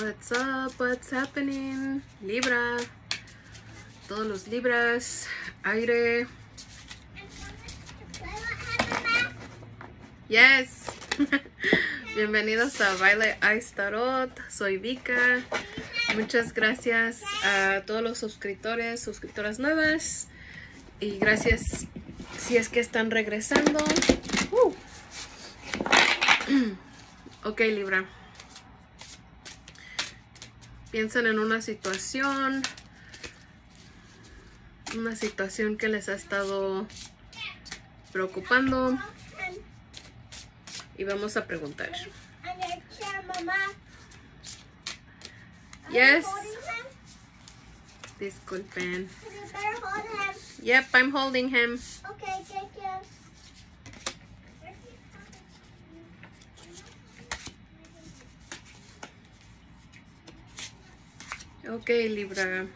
What's up? What's happening? Libra. Todos los libras. Aire. Yes. Bienvenidos a Violet Ice Tarot. Soy Vika. Muchas gracias a todos los suscriptores, suscriptoras nuevas. Y gracias si es que están regresando. Uh. Ok, Libra. Piensan en una situación. Una situación que les ha estado preocupando. Y vamos a preguntar. Yes. Disculpen. Yep, I'm holding him. Okay, thank you. Ok, Libra.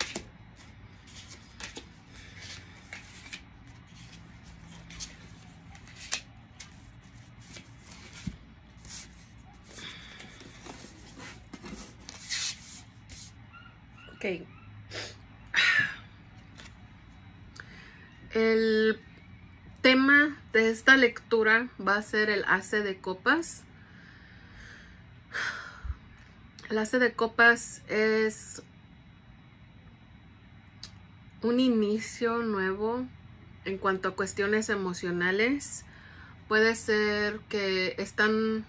Ok. El tema de esta lectura va a ser el ace de copas. El ace de copas es un inicio nuevo en cuanto a cuestiones emocionales. Puede ser que están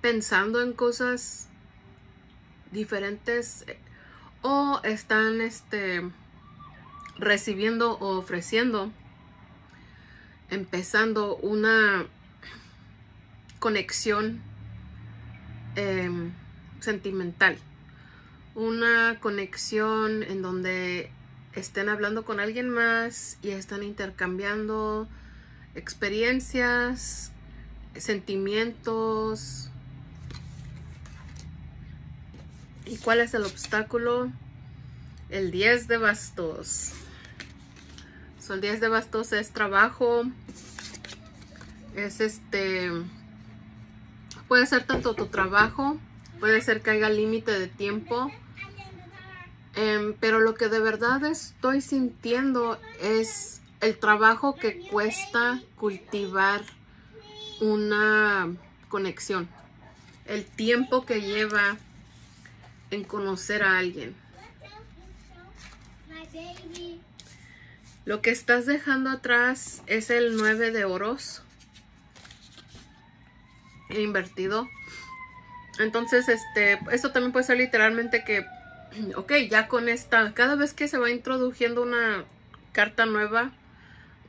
pensando en cosas diferentes eh, o están este recibiendo o ofreciendo empezando una conexión em, sentimental una conexión en donde estén hablando con alguien más y están intercambiando experiencias, sentimientos. ¿Y cuál es el obstáculo? El 10 de bastos. El 10 de bastos es trabajo. Es este... Puede ser tanto tu trabajo, puede ser que haya límite de tiempo Em, pero lo que de verdad estoy sintiendo es el trabajo que cuesta cultivar una conexión. El tiempo que lleva en conocer a alguien. Lo que estás dejando atrás es el 9 de oros invertido. Entonces, este, esto también puede ser literalmente que ok, ya con esta, cada vez que se va introduciendo una carta nueva,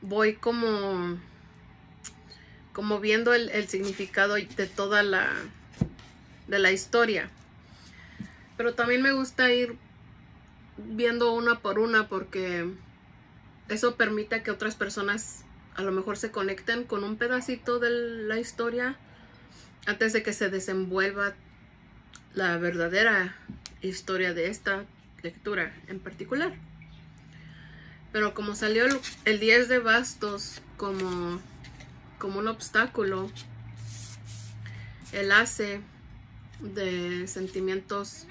voy como, como viendo el, el significado de toda la, de la historia. Pero también me gusta ir viendo una por una porque eso permite que otras personas a lo mejor se conecten con un pedacito de la historia antes de que se desenvuelva la verdadera historia de esta lectura en particular. Pero como salió el 10 de bastos como, como un obstáculo, el hace de sentimientos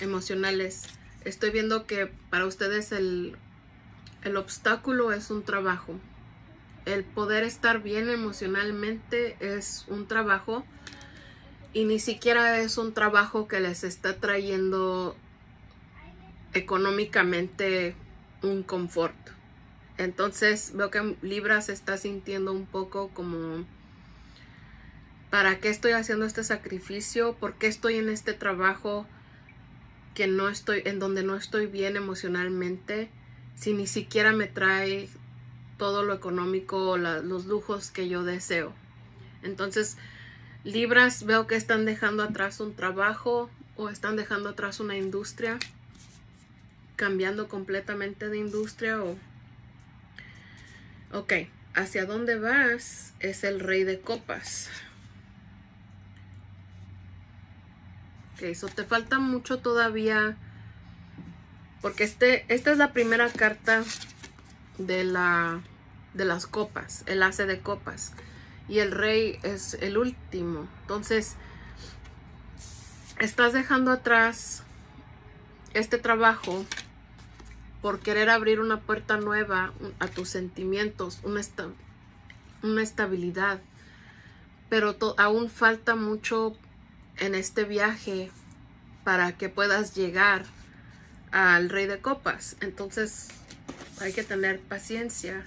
emocionales, estoy viendo que para ustedes el, el obstáculo es un trabajo. El poder estar bien emocionalmente es un trabajo y ni siquiera es un trabajo que les está trayendo económicamente un confort. Entonces veo que Libra se está sintiendo un poco como, ¿para qué estoy haciendo este sacrificio? ¿Por qué estoy en este trabajo que no estoy, en donde no estoy bien emocionalmente? Si ni siquiera me trae todo lo económico, los lujos que yo deseo. Entonces, Libras veo que están dejando atrás un trabajo o están dejando atrás una industria, cambiando completamente de industria o... Ok, hacia dónde vas es el rey de copas. Ok, eso te falta mucho todavía porque este, esta es la primera carta de, la, de las copas, el ace de copas y el rey es el último. Entonces, estás dejando atrás este trabajo por querer abrir una puerta nueva a tus sentimientos, una, estabilidad. Pero aún falta mucho en este viaje para que puedas llegar al rey de copas. Entonces hay que tener paciencia.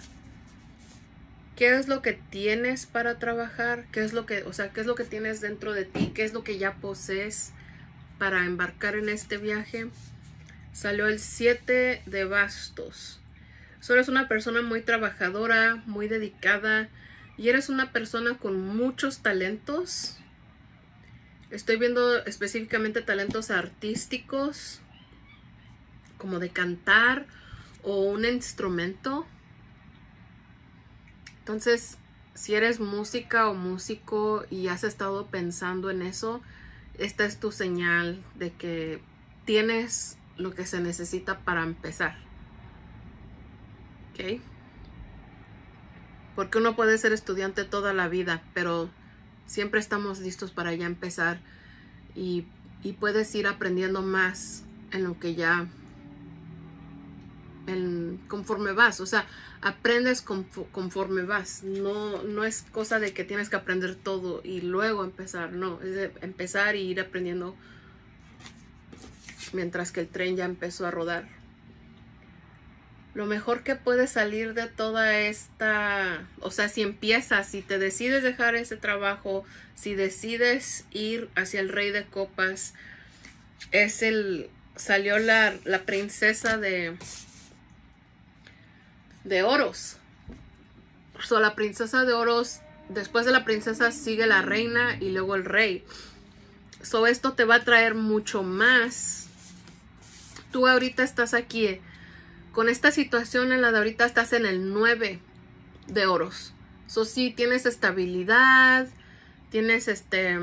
¿Qué es lo que tienes para trabajar? ¿Qué es lo que, o sea, qué es lo que tienes dentro de ti? ¿Qué es lo que ya posees para embarcar en este viaje? Salió el 7 de bastos. Solo eres una persona muy trabajadora, muy dedicada y eres una persona con muchos talentos. Estoy viendo específicamente talentos artísticos, como de cantar o un instrumento. Entonces, si eres música o músico y has estado pensando en eso, esta es tu señal de que tienes lo que se necesita para empezar. ¿Ok? Porque uno puede ser estudiante toda la vida, pero siempre estamos listos para ya empezar y, y puedes ir aprendiendo más en lo que ya conforme vas, o sea, aprendes conforme vas, no, no es cosa de que tienes que aprender todo y luego empezar, no, es de empezar y ir aprendiendo mientras que el tren ya empezó a rodar. Lo mejor que puede salir de toda esta, o sea, si empiezas, si te decides dejar ese trabajo, si decides ir hacia el rey de copas, es el, salió la, la princesa de, de oros. So, la princesa de oros, después de la princesa sigue la reina y luego el rey. So, esto te va a traer mucho más. Tú ahorita estás aquí. Con esta situación en la de ahorita estás en el 9 de oros. So, sí, tienes estabilidad, tienes este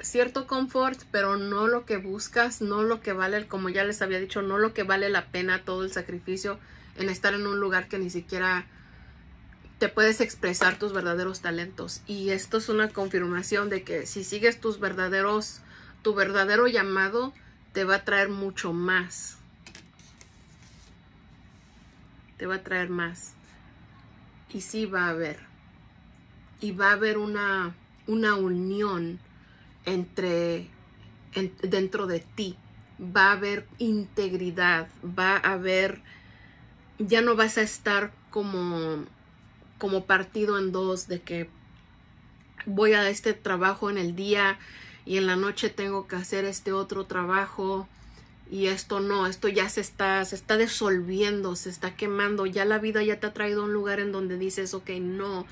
cierto confort, pero no lo que buscas, no lo que vale, como ya les había dicho, no lo que vale la pena todo el sacrificio en estar en un lugar que ni siquiera te puedes expresar tus verdaderos talentos. Y esto es una confirmación de que si sigues tus verdaderos, tu verdadero llamado, te va a traer mucho más. Te va a traer más. Y sí va a haber. Y va a haber una, una unión entre dentro de ti. Va a haber integridad. Va a haber ya no vas a estar como, como partido en dos de que voy a este trabajo en el día y en la noche tengo que hacer este otro trabajo y esto no, esto ya se está, se está disolviendo, se está quemando, ya la vida ya te ha traído a un lugar en donde dices, ok, no,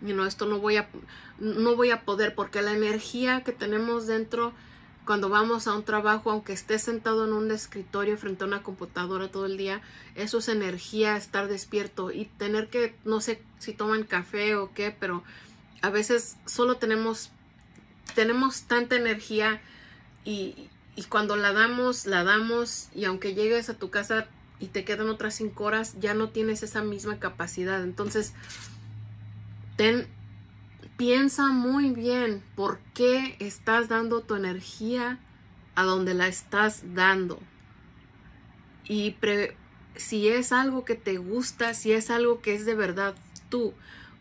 you esto no voy a, no voy a poder porque la energía que tenemos dentro cuando vamos a un trabajo, aunque estés sentado en un escritorio frente a una computadora todo el día, eso es energía, estar despierto y tener que, no sé si toman café o qué, pero a veces solo tenemos, tenemos tanta energía y, y cuando la damos, la damos y aunque llegues a tu casa y te quedan otras cinco horas, ya no tienes esa misma capacidad. Entonces, ten Piensa muy bien por qué estás dando tu energía a donde la estás dando. Y si es algo que te gusta, si es algo que es de verdad tú.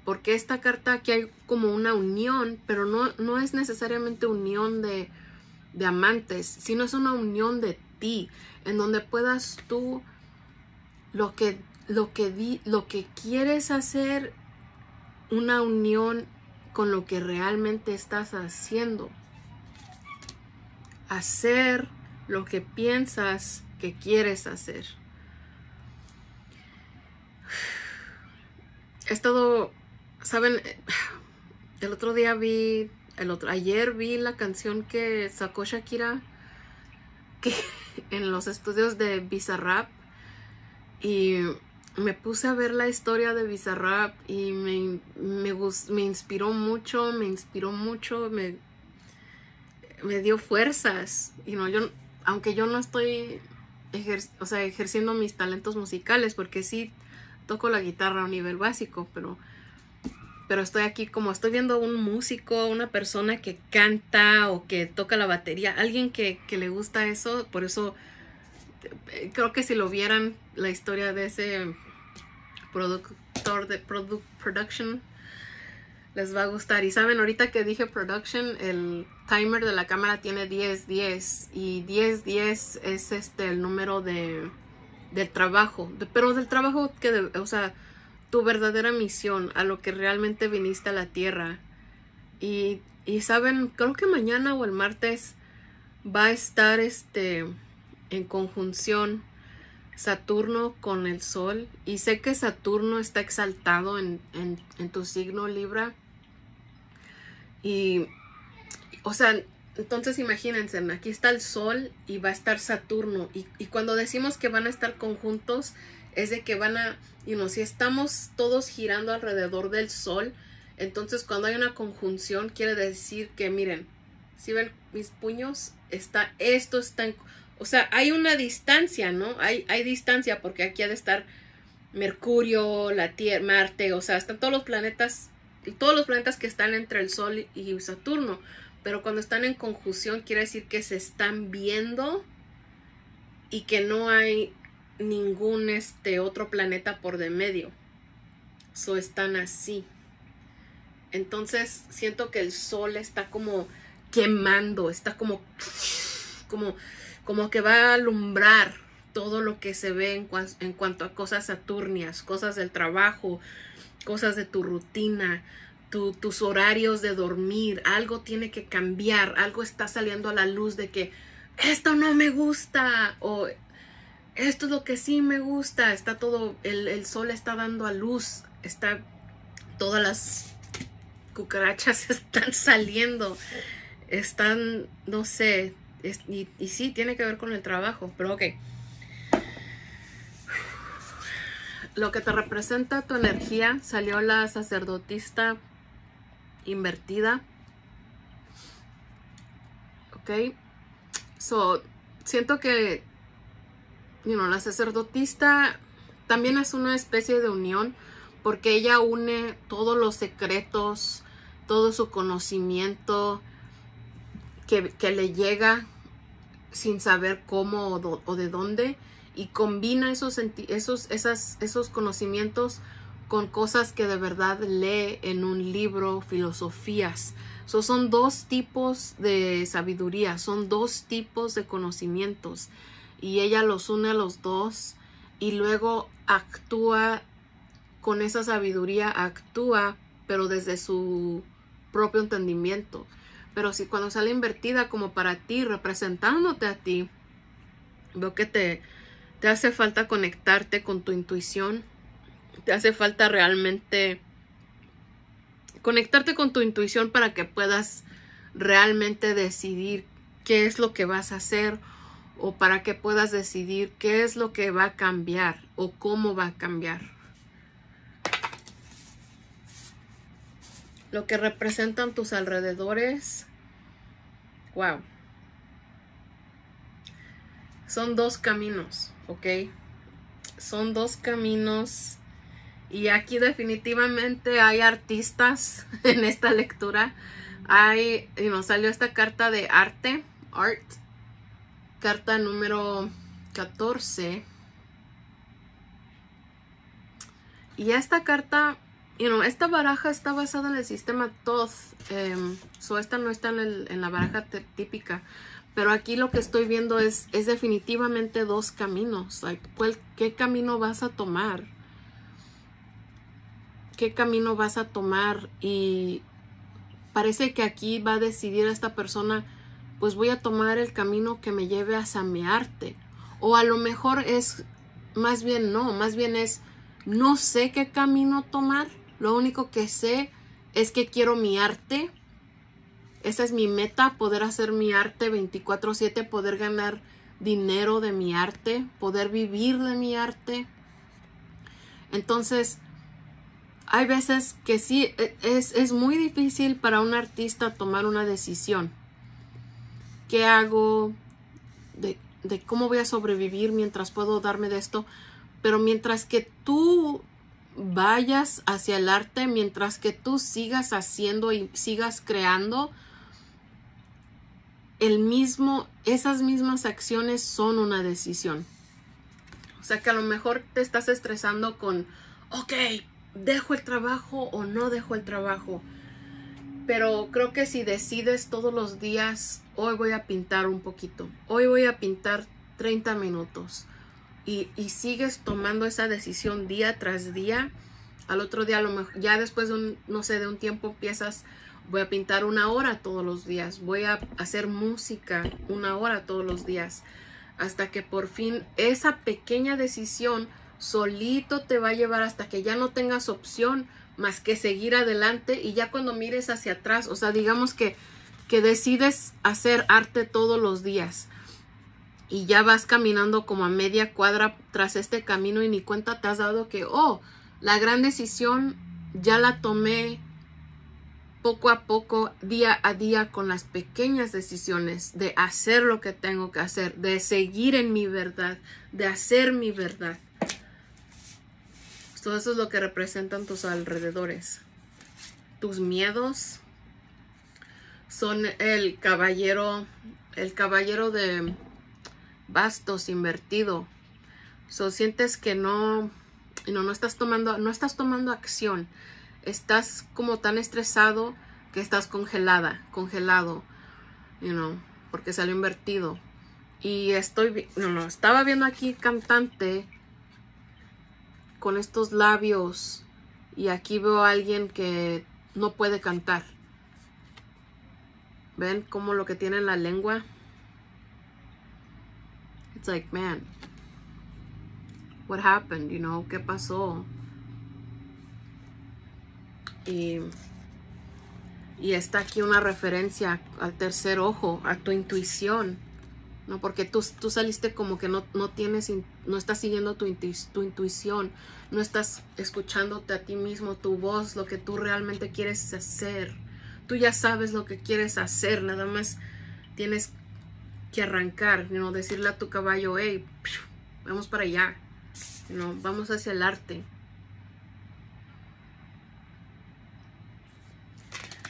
Porque esta carta aquí hay como una unión, pero no, no es necesariamente unión de, de amantes, sino es una unión de ti, en donde puedas tú lo que, lo que, di, lo que quieres hacer, una unión con lo que realmente estás haciendo. Hacer lo que piensas que quieres hacer. He estado, saben, el otro día vi, el otro, ayer vi la canción que sacó Shakira que en los estudios de Bizarrap y me puse a ver la historia de Bizarrap y me, me, me inspiró mucho, me inspiró mucho, me, me dio fuerzas. Y no, yo, aunque yo no estoy o sea, ejerciendo mis talentos musicales, porque sí toco la guitarra a un nivel básico, pero pero estoy aquí como estoy viendo un músico, una persona que canta o que toca la batería, alguien que, que le gusta eso, por eso eh, creo que si lo vieran la historia de ese productor de product production les va a gustar. Y saben, ahorita que dije production, el timer de la cámara tiene 10, 10 y 10, 10 es este el número de del trabajo, pero del trabajo que, o sea, tu verdadera misión, a lo que realmente viniste a la tierra. Y, y saben, creo que mañana o el martes va a estar este en conjunción Saturno con el Sol. Y sé que Saturno está exaltado en, en, tu signo Libra. Y, o sea, entonces imagínense, aquí está el Sol y va a estar Saturno. Y, y cuando decimos que van a estar conjuntos, es de que van a, si estamos todos girando alrededor del Sol, entonces cuando hay una conjunción quiere decir que, miren, si ven mis puños, está, esto está en, o sea, hay una distancia, ¿no? Hay, hay distancia porque aquí ha de estar Mercurio, la Tierra, Marte, o sea, están todos los planetas, todos los planetas que están entre el Sol y Saturno. Pero cuando están en conjunción quiere decir que se están viendo y que no hay ningún este otro planeta por de medio. So están así. Entonces siento que el sol está como quemando, está como como como que va a alumbrar todo lo que se ve en, cuanto a cosas saturnias, cosas del trabajo, cosas de tu rutina, tus horarios de dormir, algo tiene que cambiar, algo está saliendo a la luz de que esto no me gusta o esto es lo que sí me gusta, está todo, el, el sol está dando a luz, está, todas las cucarachas están saliendo, están, no sé, y, y, sí, tiene que ver con el trabajo, pero ok. Lo que te representa tu energía, salió la sacerdotista invertida. Ok. So, siento que, you know, la sacerdotista también es una especie de unión porque ella une todos los secretos, todo su conocimiento, que, le llega sin saber cómo o, de dónde y combina esos, esos, esos conocimientos con cosas que de verdad lee en un libro, filosofías. son dos tipos de sabiduría, son dos tipos de conocimientos y ella los une a los dos y luego actúa con esa sabiduría, actúa pero desde su propio entendimiento. Pero si cuando sale invertida como para ti, representándote a ti, veo que te, te hace falta conectarte con tu intuición. Te hace falta realmente conectarte con tu intuición para que puedas realmente decidir qué es lo que vas a hacer o para que puedas decidir qué es lo que va a cambiar o cómo va a cambiar. Lo que representan tus alrededores Wow. Son dos caminos, ¿ok? Son dos caminos. Y aquí definitivamente hay artistas en esta lectura. Hay, y nos salió esta carta de arte, art, carta número 14. Y esta carta you know, esta baraja está basada en el sistema Toth. Em, so esta no está en, la baraja típica. Pero aquí lo que estoy viendo es, es definitivamente dos caminos. ¿Qué camino vas a tomar? ¿Qué camino vas a tomar? Y parece que aquí va a decidir esta persona, pues voy a tomar el camino que me lleve a mi arte. O a lo mejor es, más bien no, más bien es, no sé qué camino tomar lo único que sé es que quiero mi arte. Esa es mi meta, poder hacer mi arte 24/7, poder ganar dinero de mi arte, poder vivir de mi arte. Entonces, hay veces que sí, e, es, es muy difícil para un artista tomar una decisión. ¿Qué hago? De, de cómo voy a sobrevivir mientras puedo darme de esto. Pero mientras que tú vayas hacia el arte, mientras que tú sigas haciendo y sigas creando, el mismo, esas mismas acciones son una decisión. O sea que a lo mejor te estás estresando con, ok, dejo el trabajo o no dejo el trabajo. Pero creo que si decides todos los días, hoy voy a pintar un poquito, hoy voy a pintar 30 minutos y, sigues tomando esa decisión día tras día, al otro día, a lo mejor, ya después de un, no sé, de un tiempo empiezas, voy a pintar una hora todos los días, voy a hacer música una hora todos los días, hasta que por fin esa pequeña decisión solito te va a llevar hasta que ya no tengas opción más que seguir adelante y ya cuando mires hacia atrás, o sea, digamos que, que decides hacer arte todos los días y ya vas caminando como a media cuadra tras este camino y ni cuenta te has dado que, oh, la gran decisión ya la tomé poco a poco, día a día, con las pequeñas decisiones de hacer lo que tengo que hacer, de seguir en mi verdad, de hacer mi verdad. Todo eso es lo que representan tus alrededores. Tus miedos son el caballero, el caballero de bastos invertido. So, sientes que no, no, no estás tomando, no estás tomando acción. Estás como tan estresado que estás congelada, congelado, you know, porque salió invertido. Y estoy, no, no, estaba viendo aquí cantante con estos labios y aquí veo a alguien que no puede cantar. ¿Ven cómo lo que tiene en la lengua? Like, man, what happened, you know, ¿qué pasó? Y, y está aquí una referencia al tercer ojo, a tu intuición ¿no? Porque tú, tú saliste como que no, no tienes, no estás siguiendo tu, tu intuición, no estás escuchándote a ti mismo, tu voz, lo que tú realmente quieres hacer. Tú ya sabes lo que quieres hacer, nada más tienes que arrancar, ¿no? decirle a tu caballo, hey, vamos para allá, ¿no? vamos hacia el arte.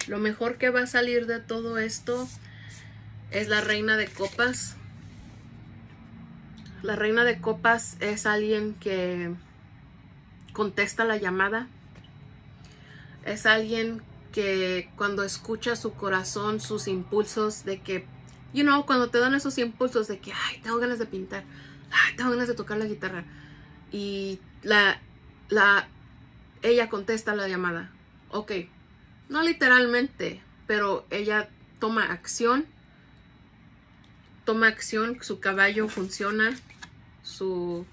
Lo mejor que va a salir de todo esto es la reina de copas. La reina de copas es alguien que contesta la llamada. Es alguien que cuando escucha su corazón, sus impulsos de que, you know, cuando te dan esos impulsos de que, ay, tengo ganas de pintar, ay, tengo ganas de tocar la guitarra. Y la, la, ella contesta la llamada. Ok, no literalmente, pero ella toma acción toma acción, su caballo funciona, su,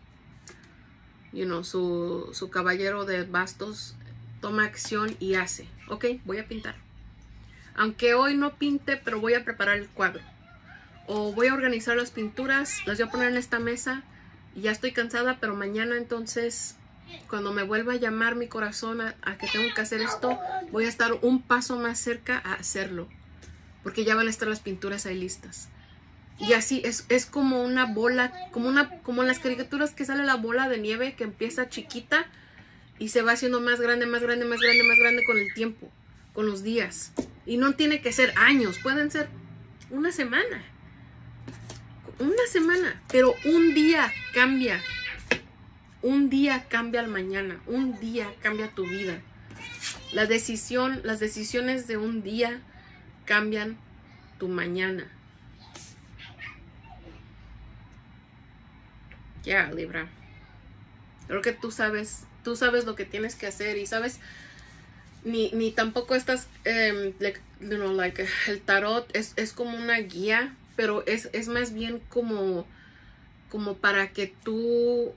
you know, su, su caballero de bastos toma acción y hace. Ok, voy a pintar. Aunque hoy no pinte, pero voy a preparar el cuadro. O voy a organizar las pinturas, las voy a poner en esta mesa. Y ya estoy cansada, pero mañana entonces, cuando me vuelva a llamar mi corazón a, a que tengo que hacer esto, voy a estar un paso más cerca a hacerlo. Porque ya van a estar las pinturas ahí listas. Y así es, es como una bola, como, una, como las caricaturas que sale la bola de nieve que empieza chiquita y se va haciendo más grande, más grande, más grande, más grande con el tiempo, con los días. Y no tiene que ser años, pueden ser una semana. Una semana, pero un día cambia. Un día cambia al mañana, un día cambia tu vida. La decisión, las decisiones de un día cambian tu mañana. Ya, Libra. Creo que tú sabes, tú sabes lo que tienes que hacer y sabes, ni, tampoco estás, um, like, el tarot es, como una guía, pero es, es más bien como, como para que tú,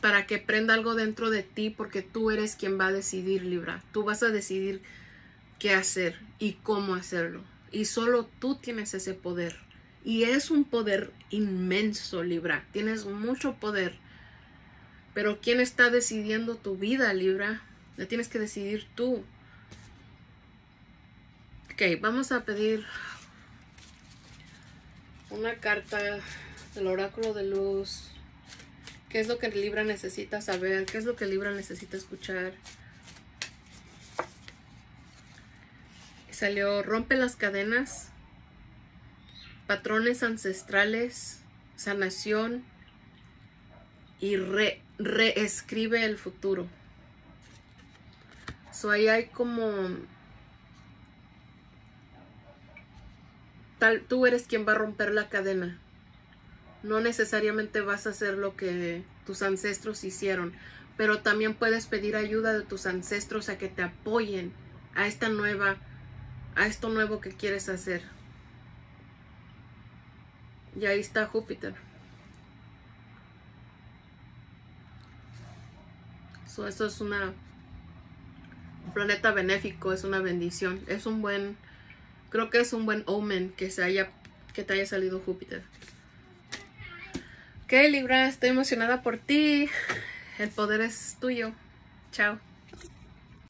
para que prenda algo dentro de ti, porque tú eres quien va a decidir, Libra. Tú vas a decidir qué hacer y cómo hacerlo. Y solo tú tienes ese poder. Y es un poder inmenso, Libra. Tienes mucho poder. Pero ¿quién está decidiendo tu vida, Libra? La tienes que decidir tú. Ok, vamos a pedir una carta del oráculo de luz ¿Qué es lo que Libra necesita saber? ¿Qué es lo que Libra necesita escuchar? Salió rompe las cadenas, patrones ancestrales, sanación y reescribe el futuro. So ahí hay como tú eres quien va a romper la cadena. No necesariamente vas a hacer lo que tus ancestros hicieron, pero también puedes pedir ayuda de tus ancestros a que te apoyen a esta nueva a esto nuevo que quieres hacer. Y ahí está Júpiter. eso es una un planeta benéfico, es una bendición, es un buen, creo que es un buen omen que se haya, que te haya salido Júpiter. Ok, Libra, estoy emocionada por ti. El poder es tuyo. Chao.